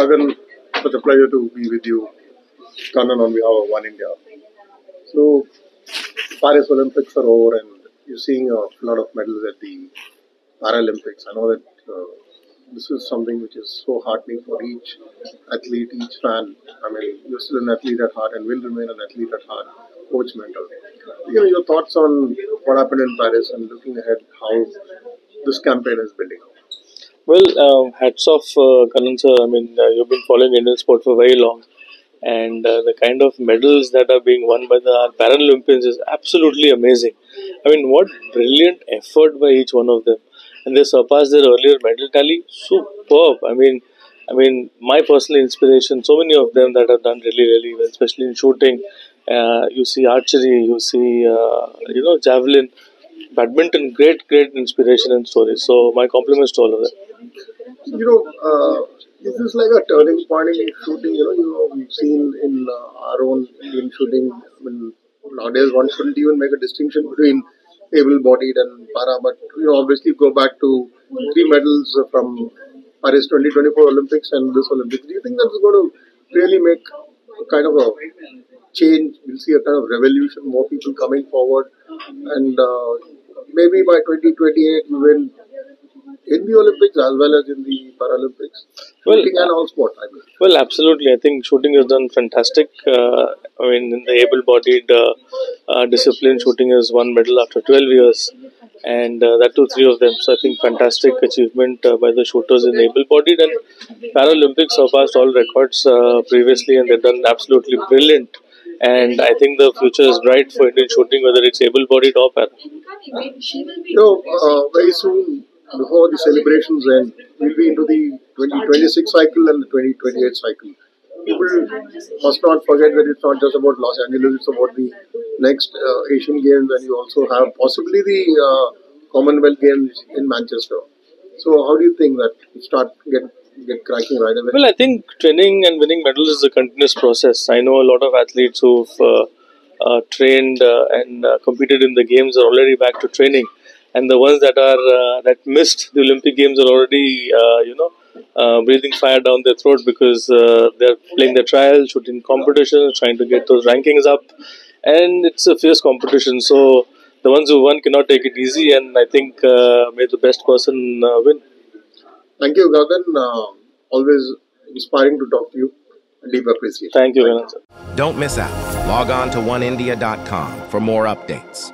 Gagan, such a pleasure to be with you, Kannan on behalf of Oneindia. So, Paris Olympics are over and you're seeing a lot of medals at the Paralympics. I know that uh, this is something which is so heartening for each athlete, each fan. I mean, you're still an athlete at heart and will remain an athlete at heart, coach mentor. You know, your thoughts on what happened in Paris and looking ahead how this campaign is building. Well, um, hats off, uh, Kannan sir. I mean, uh, you've been following Indian sport for very long, and uh, the kind of medals that are being won by the Paralympians is absolutely amazing. I mean, what brilliant effort by each one of them, and they surpassed their earlier medal tally. Superb. I mean, I mean, my personal inspiration. So many of them that have done really, really well, especially in shooting. Uh, you see archery, you see, uh, you know, javelin badminton, great, great inspiration and stories. So my compliments to all of them. You know, uh, this is like a turning point in shooting. You know, you know we've seen in uh, our own Indian shooting. I mean, nowadays one shouldn't even make a distinction between able-bodied and para, but you know, obviously go back to three medals from Paris 2024 Olympics and this Olympics. Do you think that's going to really make kind of a change? We'll see a kind of revolution, more people coming forward, and uh, maybe by 2028 we will the Olympics as well as in the Paralympics. Well, shooting and all sport, I mean. Well, absolutely. I think shooting has done fantastic. Uh, I mean, in the able-bodied uh, uh, discipline, shooting has won medal after 12 years, and uh, that too three of them. So I think fantastic achievement uh, by the shooters in able-bodied and Paralympics surpassed all records uh, previously, and they've done absolutely brilliant. And I think the future is bright for Indian shooting, whether it's able-bodied or para. You know, uh, very soon before the celebrations end, we'll be into the 2026 cycle and the 2028 cycle. People must not forget that it's not just about Los Angeles, it's about the next uh, Asian Games, and you also have possibly the uh, Commonwealth Games in Manchester. So, how do you think that you start get get cracking right away? Well, I think training and winning medals is a continuous process. I know a lot of athletes who've uh, uh, trained uh, and uh, competed in the games are already back to training and the ones that are uh, that missed the Olympic Games are already uh, you know uh, breathing fire down their throat because uh, they're playing their trials, shooting competitions, trying to get those rankings up, and it's a fierce competition. So the ones who won cannot take it easy, and I think uh, may the best person uh, win. Thank you, Gagan. always inspiring to talk to you. Deep appreciation. Thank you, Gagan. Don't miss out. Log on to oneindia.com for more updates.